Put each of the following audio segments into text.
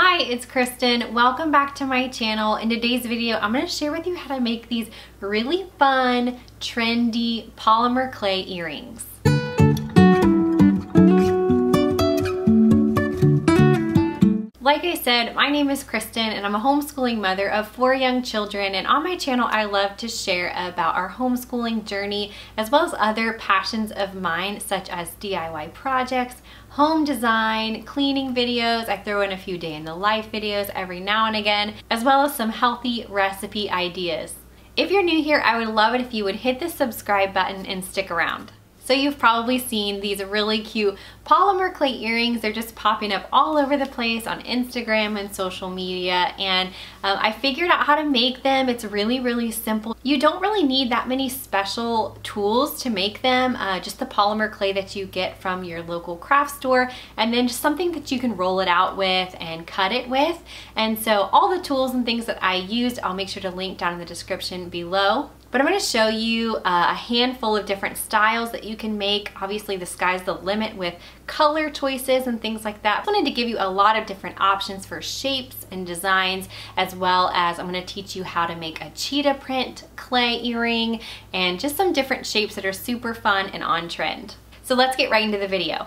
Hi, it's Kristen. Welcome back to my channel. In today's video, I'm going to share with you how to make these really fun, trendy polymer clay earrings. Like I said, my name is Kristen and I'm a homeschooling mother of four young children and on my channel I love to share about our homeschooling journey as well as other passions of mine such as DIY projects, home design, cleaning videos. I throw in a few day in the life videos every now and again as well as some healthy recipe ideas. If you're new here, I would love it if you would hit the subscribe button and stick around. So you've probably seen these really cute polymer clay earrings. They're just popping up all over the place on Instagram and social media. And um, I figured out how to make them. It's really, really simple. You don't really need that many special tools to make them. Uh, just the polymer clay that you get from your local craft store. And then just something that you can roll it out with and cut it with. And so all the tools and things that I used, I'll make sure to link down in the description below. But I'm gonna show you uh, a handful of different styles that you can make. Obviously the sky's the limit with color choices and things like that. I wanted to give you a lot of different options for shapes and designs as well as I'm gonna teach you how to make a cheetah print clay earring and just some different shapes that are super fun and on trend. So let's get right into the video.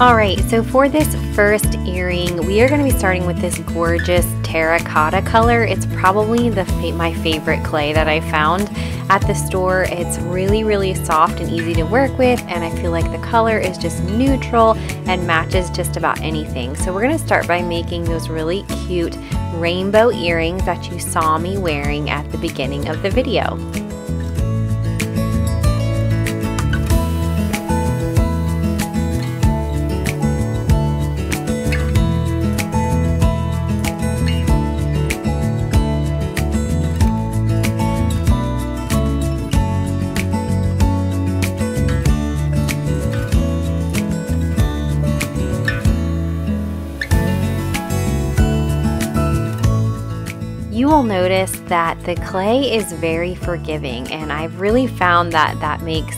All right, so for this first earring, we are going to be starting with this gorgeous terracotta color. It's probably the my favorite clay that I found at the store. It's really, really soft and easy to work with, and I feel like the color is just neutral and matches just about anything. So we're going to start by making those really cute rainbow earrings that you saw me wearing at the beginning of the video. Will notice that the clay is very forgiving and I've really found that that makes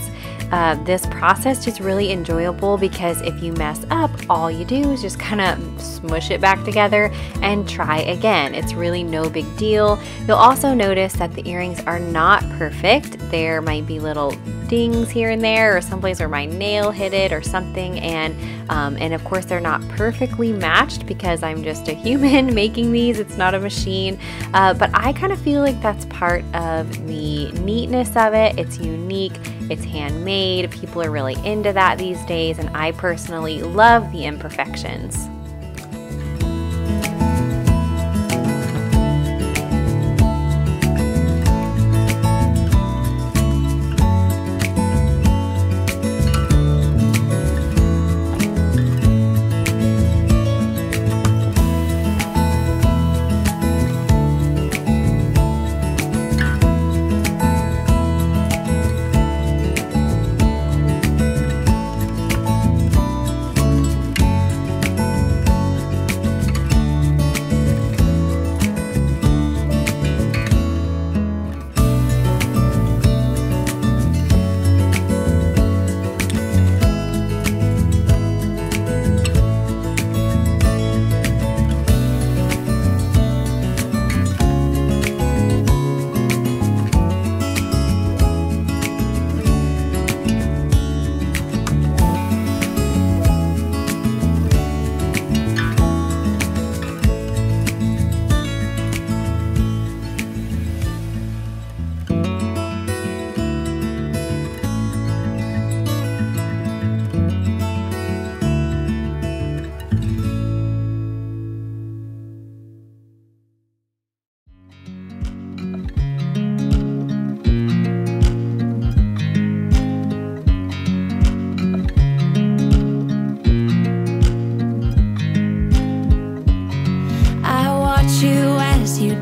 uh, this process just really enjoyable because if you mess up, all you do is just kind of smush it back together and try again. It's really no big deal. You'll also notice that the earrings are not perfect. There might be little dings here and there or someplace where my nail hit it or something and um, and of course they're not perfectly matched because I'm just a human making these. It's not a machine. Uh, but I kind of feel like that's part of the neatness of it. It's unique. It's handmade. People are really into that these days and I personally love the imperfections.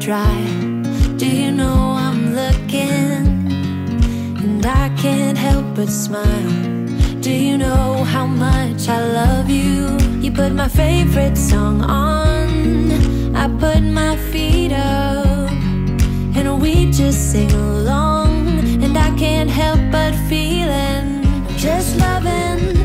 Dry. Do you know I'm looking? And I can't help but smile. Do you know how much I love you? You put my favorite song on. I put my feet up. And we just sing along. And I can't help but feeling just loving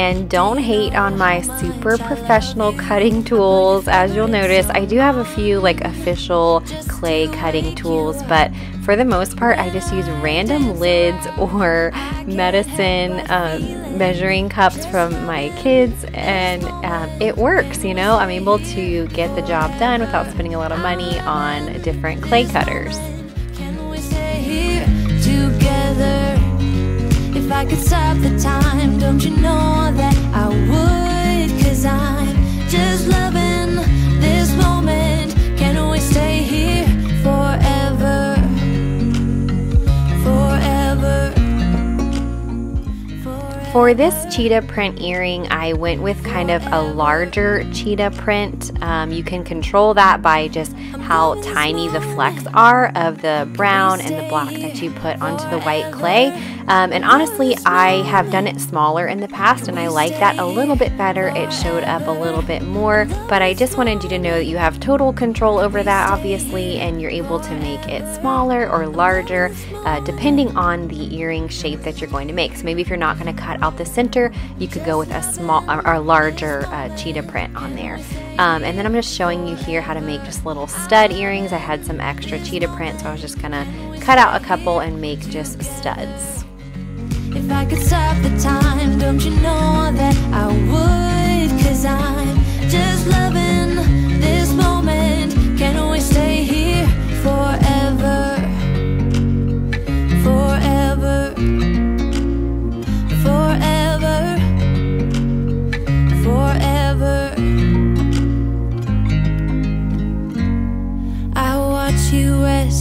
And don't hate on my super professional cutting tools. As you'll notice, I do have a few like official clay cutting tools, but for the most part, I just use random lids or medicine um, measuring cups from my kids, and um, it works. You know, I'm able to get the job done without spending a lot of money on different clay cutters. If I could stop the time, don't you know that I would? Cause I'm For this cheetah print earring, I went with kind of a larger cheetah print. Um, you can control that by just how tiny the flecks are of the brown and the black that you put onto the white clay. Um, and honestly, I have done it smaller in the past and I like that a little bit better. It showed up a little bit more, but I just wanted you to know that you have total control over that, obviously, and you're able to make it smaller or larger uh, depending on the earring shape that you're going to make. So maybe if you're not going to cut out the center, you could go with a small or, larger uh, cheetah print on there. Um, and then I'm just showing you here how to make just little stud earrings. I had some extra cheetah print, so I was just gonna cut out a couple and make just studs. If I could stop the time, don't you know that I would? Cause I'm just loving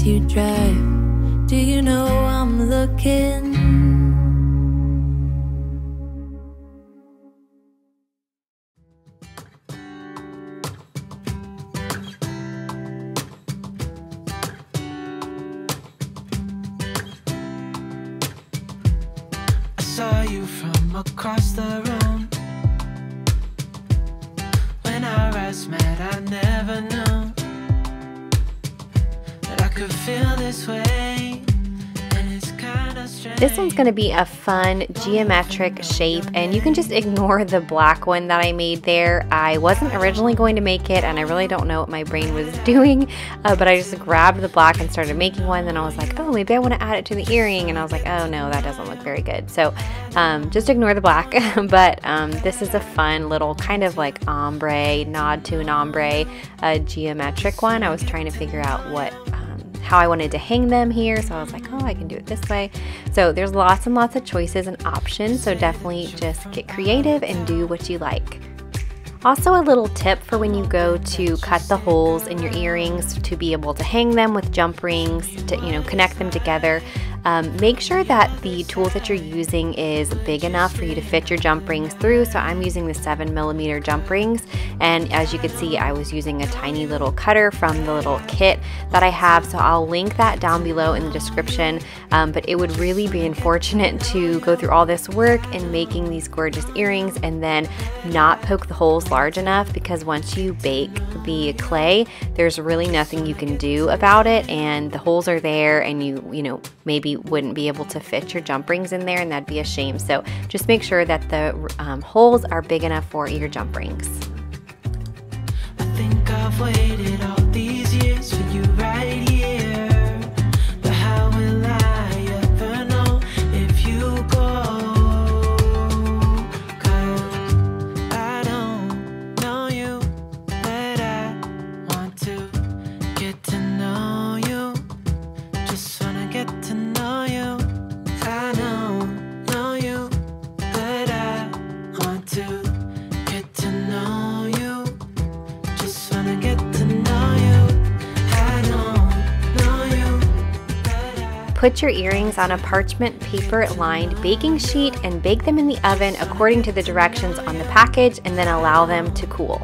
you drive. Do you know I'm looking? I saw you from across the room. When our eyes met, this one's going to be a fun geometric shape and you can just ignore the black one that I made there. I wasn't originally going to make it and I really don't know what my brain was doing, uh, but I just grabbed the black and started making one. Then I was like, oh, maybe I want to add it to the earring. And I was like, oh no, that doesn't look very good. So um, just ignore the black. but um, this is a fun little kind of like ombre, nod to an ombre, uh, geometric one. I was trying to figure out what um, how I wanted to hang them here. So I was like, oh, I can do it this way. So there's lots and lots of choices and options. So definitely just get creative and do what you like. Also, a little tip for when you go to cut the holes in your earrings to be able to hang them with jump rings to you know connect them together. Um, make sure that the tool that you're using is big enough for you to fit your jump rings through. So I'm using the seven millimeter jump rings, and as you can see, I was using a tiny little cutter from the little kit that I have. So I'll link that down below in the description. Um, but it would really be unfortunate to go through all this work in making these gorgeous earrings and then not poke the holes large enough because once you bake the clay, there's really nothing you can do about it, and the holes are there, and you you know maybe wouldn't be able to fit your jump rings in there, and that'd be a shame. So just make sure that the um, holes are big enough for your jump rings. I put your earrings on a parchment paper lined baking sheet and bake them in the oven according to the directions on the package and then allow them to cool.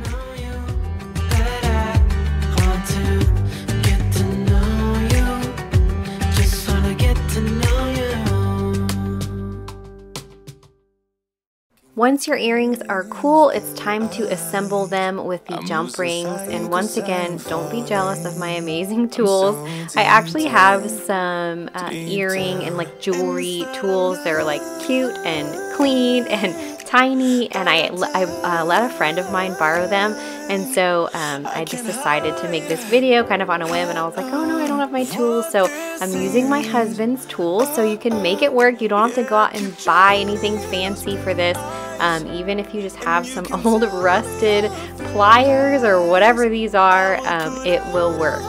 Once your earrings are cool, it's time to assemble them with the jump rings. And once again, don't be jealous of my amazing tools. I actually have some uh, earring and like jewelry tools. They're like cute and clean and tiny. And I, I uh, let a friend of mine borrow them. And so um, I just decided to make this video kind of on a whim. And I was like, oh no, I don't have my tools. So I'm using my husband's tools so you can make it work. You don't have to go out and buy anything fancy for this. Um, even if you just have some old rusted pliers or whatever these are, um, it will work.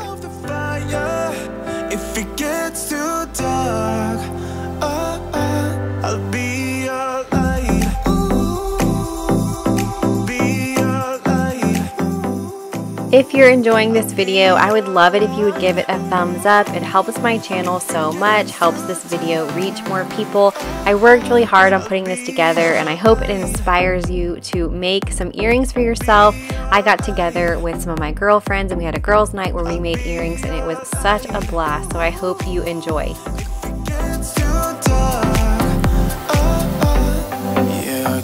If you're enjoying this video, I would love it if you would give it a thumbs up. It helps my channel so much, helps this video reach more people. I worked really hard on putting this together and I hope it inspires you to make some earrings for yourself. I got together with some of my girlfriends and we had a girls' night where we made earrings and it was such a blast. So I hope you enjoy. Yeah,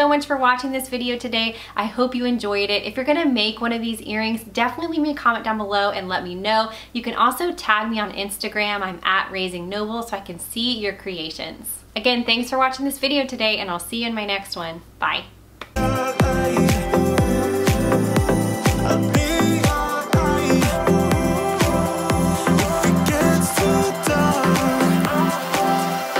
so much for watching this video today. I hope you enjoyed it. If you're gonna make one of these earrings, definitely leave me a comment down below and let me know. You can also tag me on Instagram. I'm at Raising Noble so I can see your creations. Again, thanks for watching this video today and I'll see you in my next one. Bye.